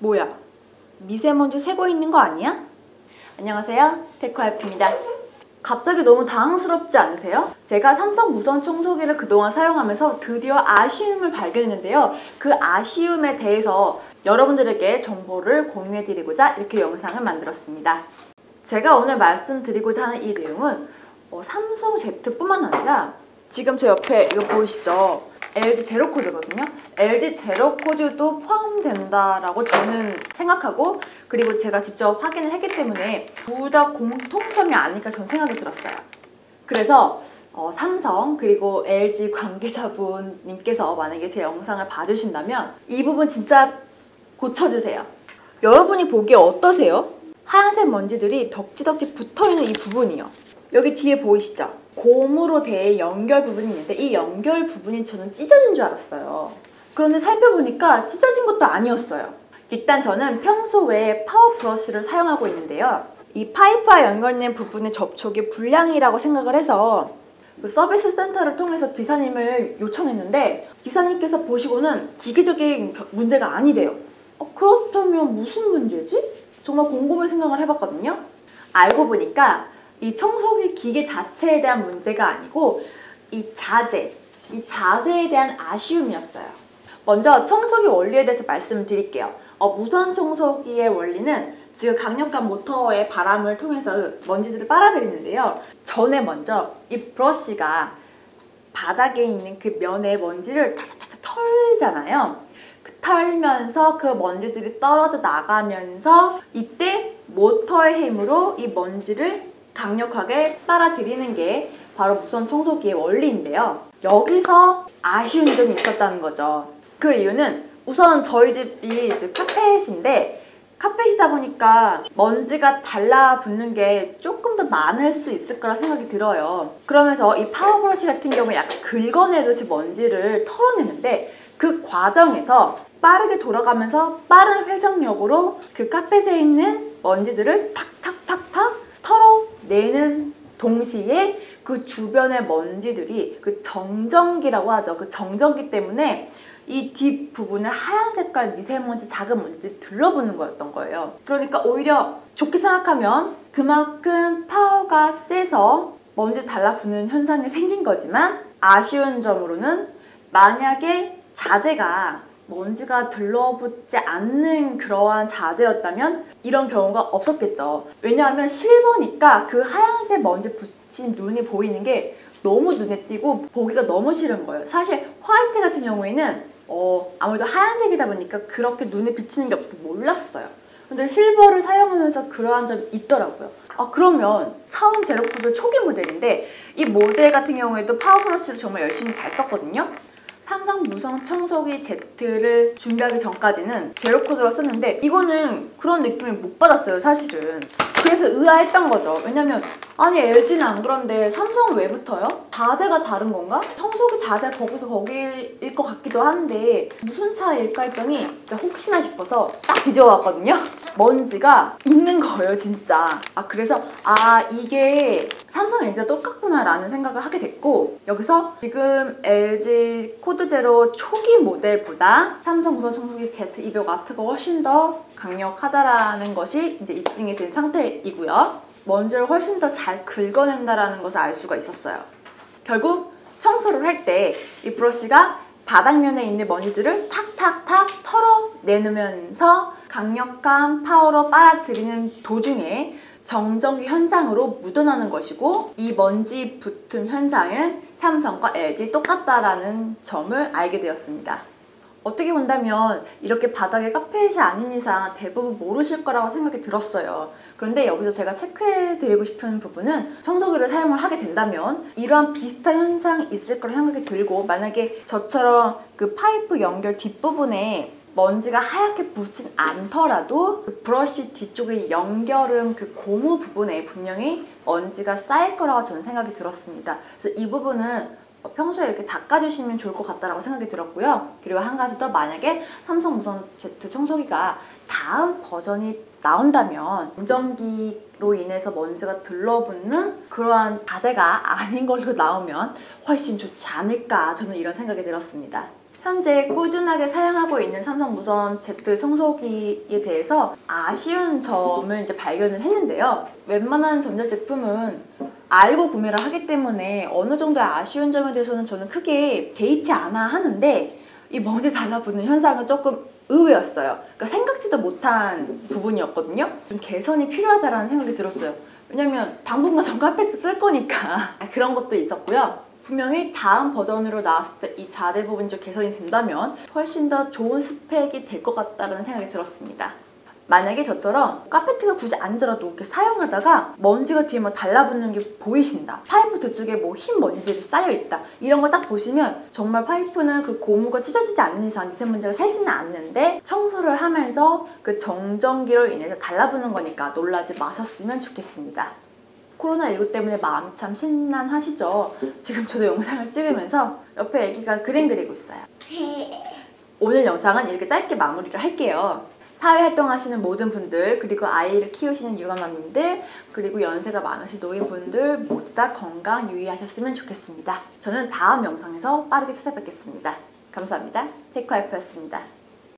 뭐야? 미세먼지 새고 있는 거 아니야? 안녕하세요. 테크와이프입니다. 갑자기 너무 당황스럽지 않으세요? 제가 삼성 무선 청소기를 그동안 사용하면서 드디어 아쉬움을 발견했는데요. 그 아쉬움에 대해서 여러분들에게 정보를 공유해드리고자 이렇게 영상을 만들었습니다. 제가 오늘 말씀드리고자 하는 이 내용은 어, 삼성 Z뿐만 아니라 지금 제 옆에 이거 보이시죠? LG 제로코드거든요. LG 제로코드도 포함된다라고 저는 생각하고 그리고 제가 직접 확인을 했기 때문에 둘 다 공통점이 아닐까 저는 생각이 들었어요. 그래서 어, 삼성 그리고 LG 관계자분님께서 만약에 제 영상을 봐주신다면 이 부분 진짜 고쳐주세요. 여러분이 보기에 어떠세요? 하얀색 먼지들이 덕지덕지 붙어있는 이 부분이요. 여기 뒤에 보이시죠? 고무로 된 연결 부분이 있는데 이 연결 부분이 저는 찢어진 줄 알았어요. 그런데 살펴보니까 찢어진 것도 아니었어요. 일단 저는 평소에 파워 브러쉬를 사용하고 있는데요. 이 파이프와 연결된 부분의 접촉이 불량이라고 생각을 해서 그 서비스 센터를 통해서 기사님을 요청했는데 기사님께서 보시고는 기계적인 문제가 아니래요. 어, 그렇다면 무슨 문제지? 정말 곰곰이 생각을 해봤거든요. 알고 보니까 이 청소기 기계 자체에 대한 문제가 아니고 이 자재, 이 자재에 대한 아쉬움이었어요. 먼저 청소기 원리에 대해서 말씀을 드릴게요. 어, 무선 청소기의 원리는 지금 강력한 모터의 바람을 통해서 먼지들을 빨아들이는데요. 전에 먼저 이 브러쉬가 바닥에 있는 그 면의 먼지를 탁탁탁 털잖아요. 그 털면서 그 먼지들이 떨어져 나가면서 이때 모터의 힘으로 이 먼지를 강력하게 빨아들이는 게 바로 무선 청소기의 원리인데요. 여기서 아쉬운 점이 있었다는 거죠. 그 이유는 우선 저희 집이 카펫인데 카펫이다 보니까 먼지가 달라붙는 게 조금 더 많을 수 있을 거라 생각이 들어요. 그러면서 이 파워브러쉬 같은 경우에 약간 긁어내듯이 먼지를 털어내는데 그 과정에서 빠르게 돌아가면서 빠른 회전력으로 그 카펫에 있는 먼지들을 털어 내는 동시에 그 주변의 먼지들이 그 정전기라고 하죠. 그 정전기 때문에 이 뒷부분에 하얀 색깔 미세먼지 작은 먼지들이 들러붙는 거였던 거예요. 그러니까 오히려 좋게 생각하면 그만큼 파워가 세서 먼지 달라붙는 현상이 생긴 거지만 아쉬운 점으로는 만약에 자재가 먼지가 들러붙지 않는 그러한 자재였다면 이런 경우가 없었겠죠. 왜냐하면 실버니까 그 하얀색 먼지 붙인 눈이 보이는 게 너무 눈에 띄고 보기가 너무 싫은 거예요. 사실 white 같은 경우에는 어, 아무래도 하얀색이다 보니까 그렇게 눈에 비치는 게 없어서 몰랐어요. 근데 silver를 사용하면서 그러한 점이 있더라고요. 아 그러면 처음 제로코드 초기 모델인데 이 모델 같은 경우에도 파워브러쉬를 정말 열심히 잘 썼거든요. 삼성 무선 청소기 제트를 준비하기 전까지는 제로코드로 썼는데 이거는 그런 느낌을 못 받았어요 사실은. 그래서 의아했던 거죠. 왜냐면 아니 LG는 안 그런데 삼성은 왜 붙어요? 자재가 다른 건가? 청소기 자재 거기서 거기일 것 같기도 한데 무슨 차이일까 했더니 진짜 혹시나 싶어서 딱 뒤져봤거든요 먼지가 있는 거예요 진짜 아 그래서 아 이게 삼성 LG가 똑같구나 라는 생각을 하게 됐고 여기서 지금 LG 코드 제로 초기 모델보다 삼성 무선 청소기 Z200 와트가 훨씬 더 강력하다라는 것이 이제 입증이 된 상태이고요 먼지를 훨씬 더 잘 긁어낸다라는 것을 알 수가 있었어요 결국 청소를 할 때 이 브러쉬가 바닥면에 있는 먼지들을 탁탁탁 털어내면서 강력한 파워로 빨아들이는 도중에 정전기 현상으로 묻어나는 것이고 이 먼지 붙음 현상은 삼성과 LG 똑같다라는 점을 알게 되었습니다. 어떻게 본다면 이렇게 바닥에 카펫이 아닌 이상 대부분 모르실 거라고 생각이 들었어요. 그런데 여기서 제가 체크해드리고 싶은 부분은 청소기를 사용을 하게 된다면 이러한 비슷한 현상이 있을 거라 생각이 들고 만약에 저처럼 그 파이프 연결 뒷부분에 먼지가 하얗게 붙진 않더라도 그 브러쉬 뒤쪽의 연결음 그 고무 부분에 분명히 먼지가 쌓일 거라고 저는 생각이 들었습니다. 그래서 이 부분은 평소에 이렇게 닦아주시면 좋을 것 같다라고 생각이 들었고요. 그리고 한 가지 더 만약에 삼성 무선 Z 청소기가 다음 버전이 나온다면 운전기로 인해서 먼지가 들러붙는 그러한 자재가 아닌 걸로 나오면 훨씬 좋지 않을까 저는 이런 생각이 들었습니다. 현재 꾸준하게 사용하고 있는 삼성 무선 Z 청소기에 대해서 아쉬운 점을 이제 발견을 했는데요. 웬만한 전자 제품은 알고 구매를 하기 때문에 어느 정도의 아쉬운 점에 대해서는 저는 크게 개의치 않아 하는데 이 먼지 달라붙는 현상은 조금 의외였어요. 그러니까 생각지도 못한 부분이었거든요. 좀 개선이 필요하다라는 생각이 들었어요. 왜냐면 당분간 전 카페트 쓸 거니까 그런 것도 있었고요. 분명히 다음 버전으로 나왔을 때 이 자재 부분이 좀 개선이 된다면 훨씬 더 좋은 스펙이 될 것 같다는 생각이 들었습니다. 만약에 저처럼 카페트가 굳이 아니더라도 이렇게 사용하다가 먼지가 뒤에 막 달라붙는 게 보이신다. 파이프 뒤쪽에 뭐 흰 먼지들이 쌓여있다. 이런 걸 딱 보시면 정말 파이프는 그 고무가 찢어지지 않는 이상 미세먼지가 새지는 않는데 청소를 하면서 그 정전기로 인해서 달라붙는 거니까 놀라지 마셨으면 좋겠습니다. 코로나19 때문에 마음이 참 심란하시죠? 지금 저도 영상을 찍으면서 옆에 아기가 그림 그리고 있어요. 오늘 영상은 이렇게 짧게 마무리를 할게요. 사회활동 하시는 모든 분들, 그리고 아이를 키우시는 육아맘님들, 그리고 연세가 많으신 노인분들 모두 다 건강 유의하셨으면 좋겠습니다. 저는 다음 영상에서 빠르게 찾아뵙겠습니다. 감사합니다. 테크와이프였습니다.